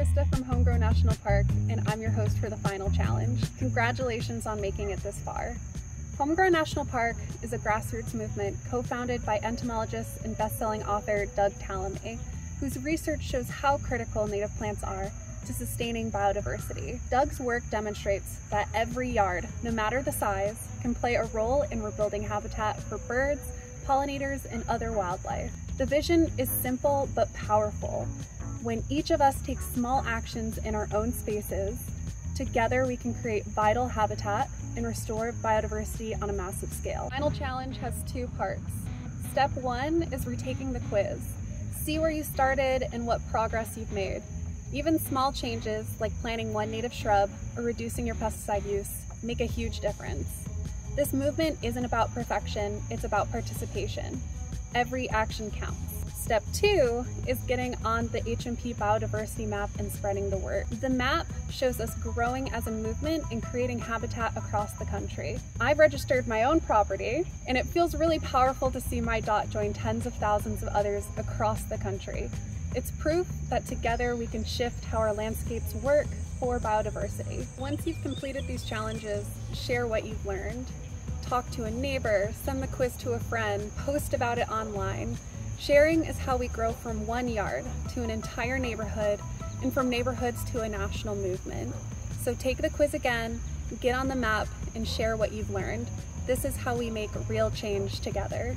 Krista from Homegrown National Park, and I'm your host for the final challenge. Congratulations on making it this far. Homegrown National Park is a grassroots movement co-founded by entomologist and best-selling author Doug Tallamy, whose research shows how critical native plants are to sustaining biodiversity. Doug's work demonstrates that every yard, no matter the size, can play a role in rebuilding habitat for birds, pollinators, and other wildlife. The vision is simple but powerful. When each of us takes small actions in our own spaces, together we can create vital habitat and restore biodiversity on a massive scale. Final challenge has two parts. Step one is retaking the quiz. See where you started and what progress you've made. Even small changes like planting one native shrub or reducing your pesticide use make a huge difference. This movement isn't about perfection, it's about participation. Every action counts. Step two is getting on the HNP biodiversity map and spreading the word. The map shows us growing as a movement and creating habitat across the country. I've registered my own property and it feels really powerful to see my dot join tens of thousands of others across the country. It's proof that together we can shift how our landscapes work for biodiversity. Once you've completed these challenges, share what you've learned. Talk to a neighbor, send the quiz to a friend, post about it online. Sharing is how we grow from one yard to an entire neighborhood and from neighborhoods to a national movement. So take the quiz again, get on the map, and share what you've learned. This is how we make real change together.